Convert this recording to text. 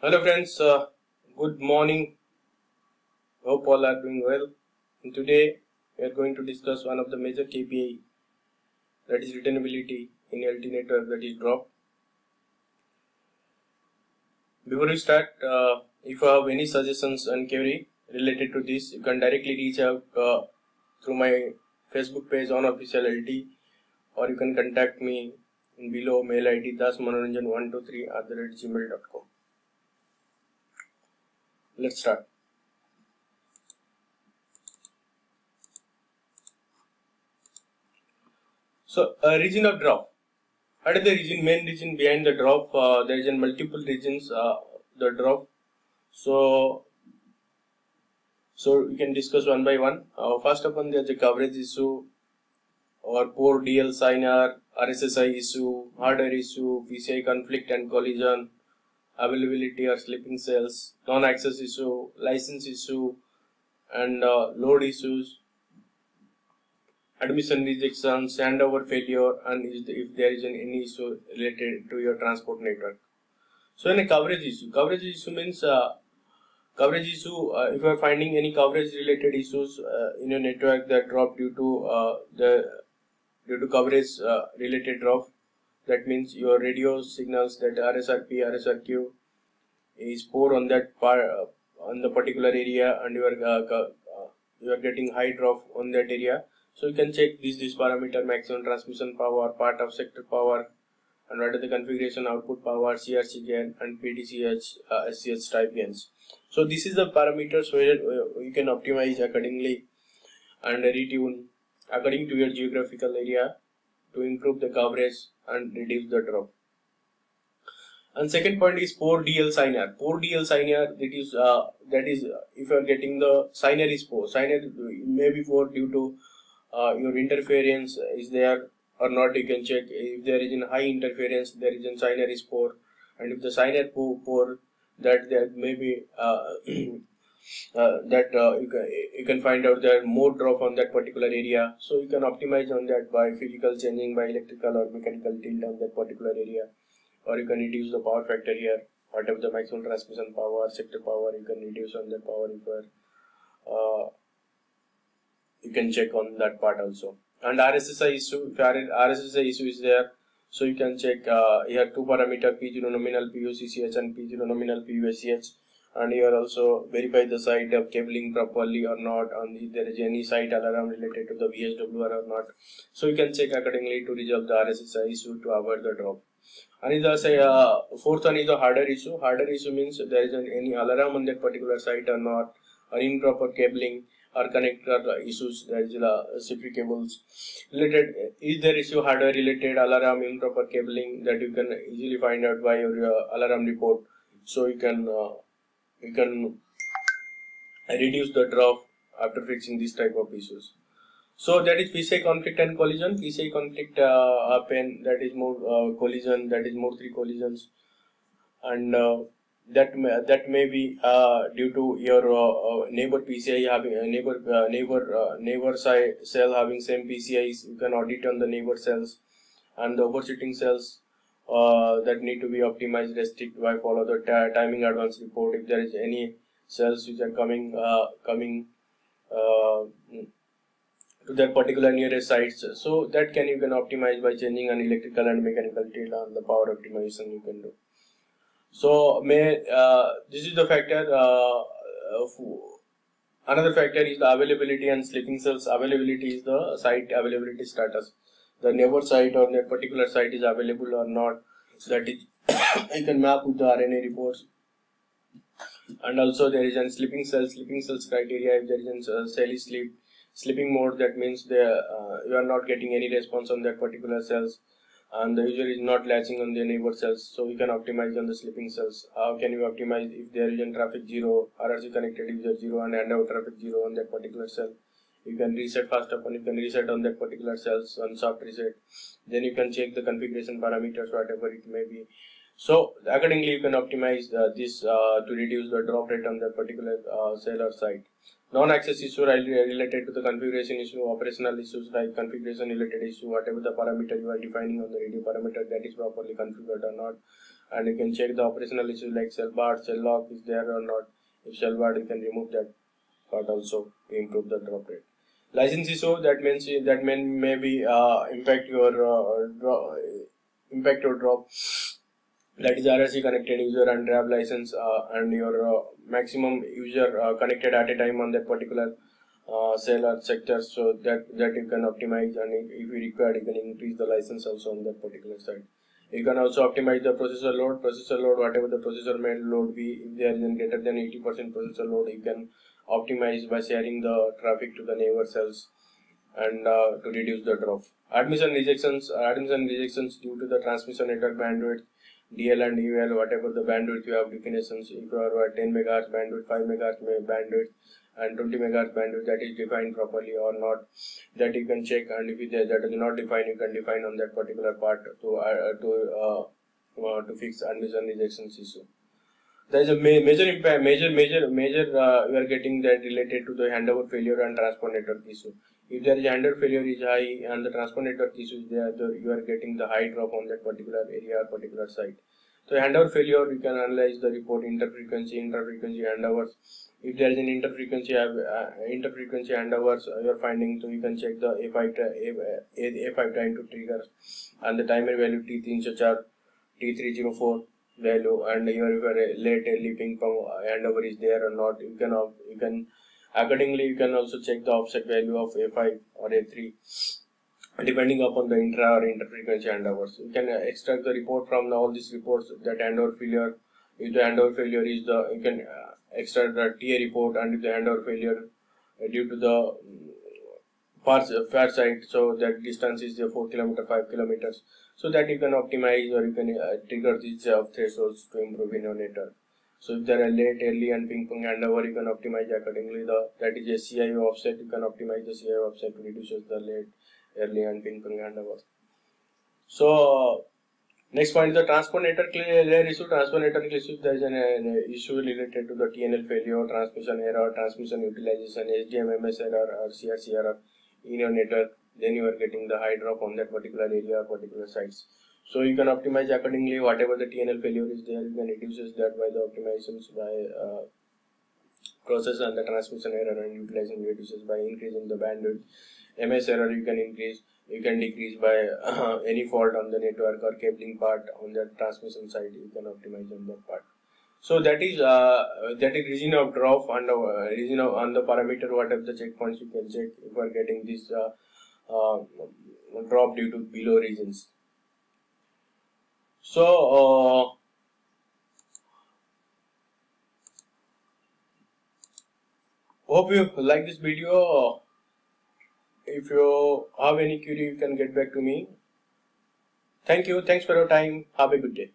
Hello friends, uh, good morning. Hope all are doing well. And today we are going to discuss one of the major KPI that is retainability in LTE network that is drop. Before we start, uh, if you have any suggestions and query related to this, you can directly reach out uh, through my Facebook page on official LT or you can contact me in below mail ID dasmanoranjan123 at gmail.com. Let's start. So, a region of drop. What is the region? Main region behind the drop. Uh, there is a multiple regions. Uh, the drop. So, so we can discuss one by one. Uh, first all, there's a coverage issue or poor DL SINR, RSSI issue, hardware issue, PCI conflict and collision, availability or sleeping cells, non-access issue, license issue, and uh, load issues, admission rejections, handover failure, and if there is any issue related to your transport network. So, in a coverage issue, coverage issue means uh, coverage issue. Uh, if you are finding any coverage related issues uh, in your network that drop due to uh, the due to coverage uh, related drop, that means your radio signals that RSRP, RSRQ is poor on that part uh, on the particular area, and you are uh, you are getting high drop on that area. So you can check this this parameter maximum transmission power, part of sector power, and what are the configuration output power, CRS gain, and PDCH, uh, SCH type gains. So this is the parameters where uh, you can optimize accordingly and retune according to your geographical area to improve the coverage and reduce the drop. And second point is poor DL SINR. Poor DL SINR that is uh, that is uh, if you are getting the SINR is poor. SINR may be poor due to uh, your interference is there or not. You can check if there is in high interference. There is in SINR is poor, and if the SINR poor, poor that there may be uh, uh, that uh, you, can, you can find out there more drop on that particular area. So you can optimize on that by physical changing by electrical or mechanical tilt on that particular area. Or you can reduce the power factor here. Whatever the maximum transmission power sector power you can reduce on that power if uh, you can check on that part also. And RSSI issue if RSSI issue is there so you can check uh, here two parameter P0 nominal PUCCH and P0 nominal PUSCH and you are also verify the site of cabling properly or not and if there is any site alarm related to the VSWR or not. So you can check accordingly to resolve the RSSI issue to avoid the drop. And the say uh, fourth one is the harder issue. Harder issue means there is any alarm on that particular site or not or improper cabling or connector issues there is the CP cables related. Is there issue hardware related alarm improper cabling that you can easily find out by your uh, alarm report. So you can uh, you can reduce the drop after fixing this type of issues. So that is PCI conflict and collision. PCI conflict uh, happen that is more uh, collision that is more three collisions, and uh, that may, that may be uh, due to your uh, uh, neighbor PCI having neighbor neighbor neighbor cell having same PCIs. You can audit on the neighbor cells and the overshooting cells uh, that need to be optimized restrict by follow the timing advance report. If there is any cells which are coming uh, coming uh, to that particular nearest sites so that can you can optimize by changing an electrical and mechanical tilt on the power optimization you can do. So may uh, this is the factor uh, another factor is the availability and sleeping cells. Availability is the site availability status the neighbor site or that particular site is available or not that is you can map with the RNA reports. And also there is a sleeping cell sleeping cells criteria. If there is a cell is sleep sleeping mode that means the uh, you are not getting any response on that particular cells and the user is not latching on the neighbor cells. So you can optimize on the sleeping cells. How can you optimize if there is a traffic zero RRC connected user zero and handout traffic zero on that particular cell you can reset fast up and you can reset on that particular cells on soft reset. Then you can check the configuration parameters whatever it may be. So accordingly you can optimize uh, this uh, to reduce the drop rate on that particular uh, cell or site. Non-access issue related to the configuration issue operational issues like configuration related issue whatever the parameter you are defining on the radio parameter that is properly configured or not. And you can check the operational issues like cell bar, cell lock is there or not. If cell bar, you can remove that part also improve the drop rate. License issue that means that may maybe uh, impact your uh, impact your drop. That is RSC connected user and drive license uh, and your uh, maximum user uh, connected at a time on that particular uh, cell or sector. So that that you can optimize and if you require you can increase the license also on that particular side. You can also optimize the processor load. Processor load whatever the processor may load be if there is greater than 80 percent processor load you can optimize by sharing the traffic to the neighbor cells and uh, to reduce the drop admission rejections admission rejections due to the transmission network bandwidth DL and UL, whatever the bandwidth you have definitions, if you are 10 megahertz bandwidth, 5 megahertz bandwidth, and 20 megahertz bandwidth that is defined properly or not, that you can check. And if it, that is not defined, you can define on that particular part to uh, to uh, uh, to fix admission rejections issue. There is a ma major impact, major major major uh, we are getting that related to the handover failure and transport network issue. If there is handover failure is high and the transport network issue is there, the, you are getting the high drop on that particular area or particular site. So handover failure, you can analyze the report interfrequency, interfrequency handovers. If there is an interfrequency uh, interfrequency handovers uh, you are finding, so you can check the A5 A, A5 time to trigger and the timer value T3 T304 value and your, late leaping handover is there or not. You can you can Accordingly, you can also check the offset value of A5 or A3 depending upon the intra or interfrequency handovers. You can extract the report from all these reports that handover failure. If the handover failure is the, you can uh, extract the TA report and if the handover failure uh, due to the mm, far, far side, so that distance is the 4 kilometer, 5 kilometers. So that you can optimize or you can uh, trigger these uh, thresholds to improve in your network. So if there are late, early and ping pong handover, you can optimize accordingly. The that is a CIO offset. You can optimize the CIO offset to reduce the late, early and ping pong handover. So next point, the transport network layer issue. Transport network issue. There is an, an, issue related to the TNL failure, transmission error, transmission utilization, SDMMS error, or CRC error in your network. Then you are getting the high drop on that particular area or particular sites. So you can optimize accordingly whatever the TNL failure is there, you can reduce that by the optimizations by uh, process and the transmission error and utilizing reduces by increasing the bandwidth. MS error you can increase, you can decrease by uh, any fault on the network or cabling part on the transmission side, you can optimize on that part. So that is uh, that is region of drop and uh, region of on the parameter whatever the checkpoints you can check if you are getting this uh, uh, drop due to below regions. So, uh, hope you like this video. If you have any query, you can get back to me. Thank you. Thanks for your time. Have a good day.